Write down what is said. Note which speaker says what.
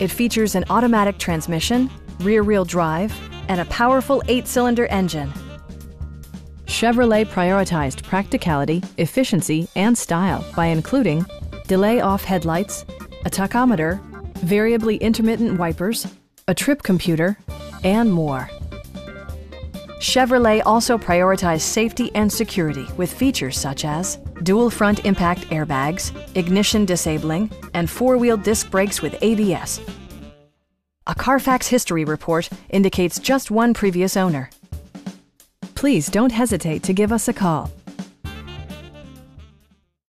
Speaker 1: It features an automatic transmission, rear-wheel drive, and a powerful eight-cylinder engine. Chevrolet prioritized practicality, efficiency, and style by including delay-off headlights, a tachometer, variably intermittent wipers, a trip computer, and more. Chevrolet also prioritized safety and security with features such as dual front impact airbags, ignition disabling, and four-wheel disc brakes with ABS. A Carfax history report indicates just one previous owner. Please don't hesitate to give us a call.